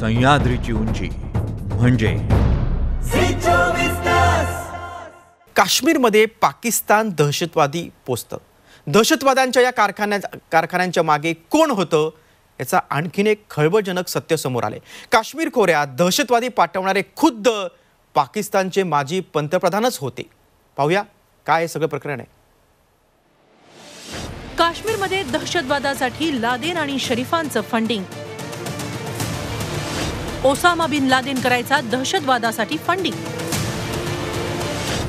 सह्याद्रीची उंची. म्हणजे? काश्मीरमध्ये पाकिस्तान दहशतवादी पोचतं. दहशतवाद्यांच्या या कारखान्या कारखान्यांच्या मागे कोण होतं याचा आणखीन एक खळबळजनक सत्य समोर आले काश्मीर खोऱ्यात दहशतवादी पाठवणारे खुद्द पाकिस्तानचे माजी पंतप्रधानच होते. पाहूया काय हे सगळं प्रकरण आहे. काश्मीरमध्ये दहशतवादासाठी लादेन आणि शरीफांचं फंडिंग. ओसामा बिन लादेन करायचा दहशतवादासाठी फंडिंग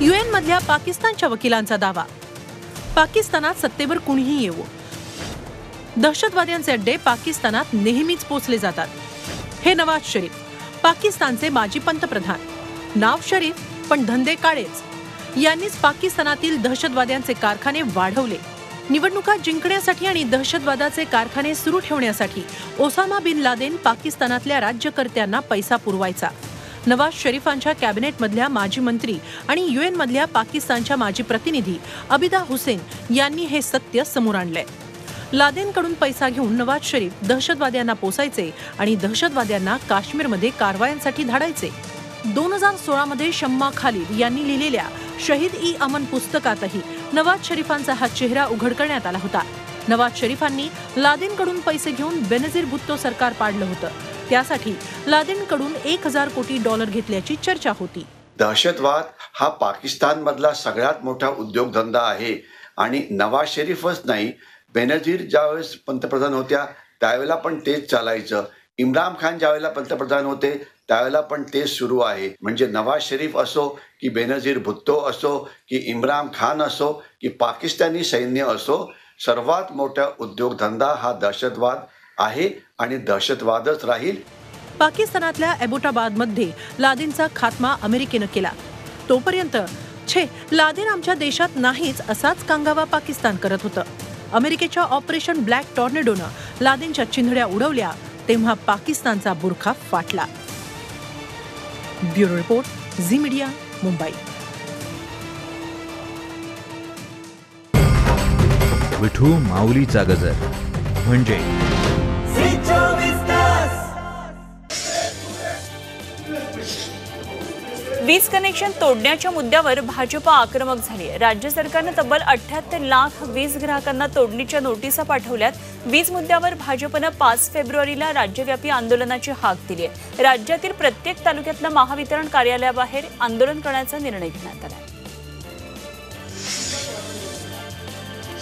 युएन मधल्या पाकिस्तानच्या वकिलांचा दावा. पाकिस्तानात सत्तेवर कुणीही येवो. दहशतवाद्यांचे अड्डे पाकिस्तानात नेहमीच पोचले जातात. हे नवाज शरीफ पाकिस्तानचे माजी पंतप्रधान. नाव शरीफ पण धंदे काळेच. यांनीच पाकिस्तानातील दहशतवाद्यांचे कारखाने वाढवले. निवडणुका जिंकण्यासाठी आणि दहशतवादाचे कारखाने सुरू ठेवण्यासाठी ओसामा बिन लादेन पाकिस्तानातल्या राज्यकर्त्यांना पैसा पुरवायचा. नवाज शरीफांच्या कॅबिनेटमधल्या माजी मंत्री आणि युएन मधल्या पाकिस्तानच्या माजी प्रतिनिधी अबिदा हुसेन यांनी हे सत्य समोर आणलंय. लादेनकडून पैसा घेऊन नवाज शरीफ दहशतवाद्यांना पोसायचे आणि दहशतवाद्यांना काश्मीरमध्ये कारवायांसाठी धाडायचे. दोन हजार सोळामध्ये शम्मा खालिद यांनी लिहिलेल्या शहीद ई अमन पुस्तकातही नवाज शरीफांचा हा चेहरा उघड करण्यात आला होता. नवाज शरीफांनी लादेनकडून पैसे घेऊन बेनझीर भुत्तो सरकार पाडलं होतं. त्यासाठी लादेनकडून एक हजार कोटी डॉलर घेतल्याची चर्चा होती. दहशतवाद हा पाकिस्तानमधला सगळ्यात मोठा उद्योगधंदा आहे आणि नवाज शरीफच नाही बेनझीर ज्यावेळेस पंतप्रधान होत्या त्यावेळेला पण तेच चालायचं. इम्रान खान ज्यावेळेला पंतप्रधान होते त्यावेळेला पण तेच सुरू आहे. म्हणजे नवाज शरीफ असो की बेनझीर भुत्तो असो की इम्रान खान असो की पाकिस्तानी सैन्य असो सर्वात मोठा उद्योगधंदा हा दहशतवाद आहे आणि दहशतवादच राहील. पाकिस्तानातल्या एबोटाबादमध्ये लादेनचा खात्मा अमेरिकेनं केला. तोपर्यंत छे लादेन आमच्या देशात नाहीच असाच कांगावा पाकिस्तान करत होतं. अमेरिकेच्या ऑपरेशन ब्लॅक टॉर्नेडोनं लादेनच्या चिंधड्या उडवल्या तेव्हा पाकिस्तानचा बुरखा फाटला. Bureau report Zee media Mumbai. Vithu माऊलीचा गजर. म्हणजे? वीज कनेक्शन तोडण्याच्या मुद्द्यावर भाजप आक्रमक झाली आहे. राज्य सरकारनं तब्बल अठ्याहत्तर लाख वीज ग्राहकांना तोडणीच्या नोटिसा पाठवल्यात. वीज मुद्द्यावर भाजपनं पाच फेब्रुवारीला राज्यव्यापी आंदोलनाची हाक दिली आहे. राज्यातील प्रत्येक तालुक्यातलं महावितरण कार्यालयाबाहेर आंदोलन करण्याचा निर्णय घेण्यात आला आहे.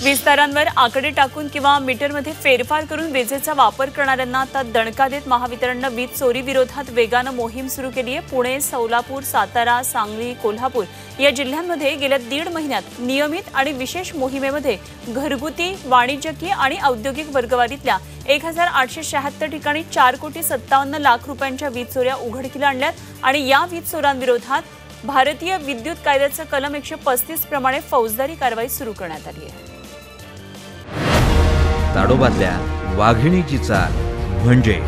विस्तारांवर आकडे टाकून किंवा मीटरमध्ये फेरफार करून विजेचा वापर करणाऱ्यांना आता दणका देत महावितरणनं वीज चोरी विरोधात वेगानं मोहीम सुरू केली आहे. पुणे सोलापूर सातारा सांगली कोल्हापूर या जिल्ह्यांमध्ये गेल्या दीड महिन्यात नियमित आणि विशेष मोहिमेमध्ये घरगुती वाणिज्यकीय आणि औद्योगिक वर्गवारीतल्या एक हजार आठशे शहात्तर ठिकाणी चार कोटी सत्तावन्न लाख रुपयांच्या वीज चोऱ्या उघडकीला आणल्यात आणि या वीज चोरांविरोधात भारतीय विद्युत कायद्याचं कलम एकशे पस्तीस प्रमाणे फौजदारी कारवाई सुरू करण्यात आली आहे. ताडोबातल्या वाघिणीची चाल म्हणजे